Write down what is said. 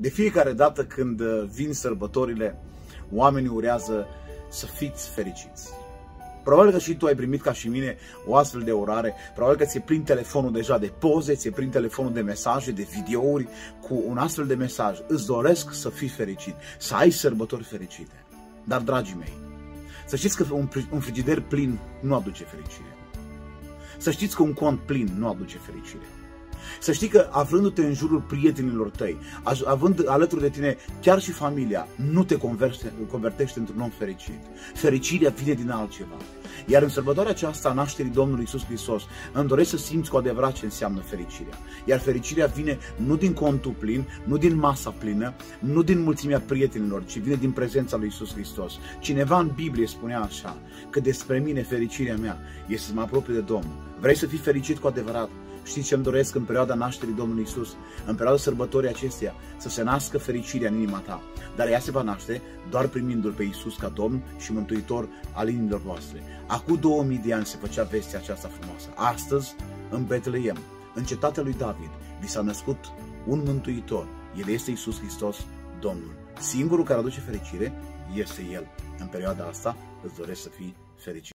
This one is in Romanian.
De fiecare dată când uh, vin sărbătorile, oamenii urează să fiți fericiți. Probabil că și tu ai primit ca și mine o astfel de orare, probabil că ți-e plin telefonul deja de poze, ți-e plin telefonul de mesaje, de videouri cu un astfel de mesaj. Îți doresc să fii fericit, să ai sărbători fericite. Dar, dragii mei, să știți că un, un frigider plin nu aduce fericire. Să știți că un cont plin nu aduce fericire. Să știi că aflându-te în jurul prietenilor tăi, având alături de tine chiar și familia, nu te convertește într-un om fericit. Fericirea vine din altceva. Iar în sărbătoarea aceasta a nașterii Domnului Isus Hristos, îmi doresc să simți cu adevărat ce înseamnă fericirea. Iar fericirea vine nu din contul plin, nu din masa plină, nu din mulțimea prietenilor, ci vine din prezența lui Isus Hristos. Cineva în Biblie spunea așa, că despre mine fericirea mea este să mă apropie de Domnul. Vrei să fii fericit cu adevărat? Știți ce îmi doresc în perioada nașterii Domnului Isus, în perioada sărbătorii acesteia, să se nască fericirea în inima ta. Dar ea se va naște doar primindu-L pe Isus ca Domn și Mântuitor al inimilor voastre. Acum 2000 de ani se făcea vestea aceasta frumoasă. Astăzi, în Betleem, în cetatea lui David, vi s-a născut un Mântuitor. El este Isus Hristos, Domnul. Singurul care aduce fericire este El. În perioada asta îți doresc să fii fericit.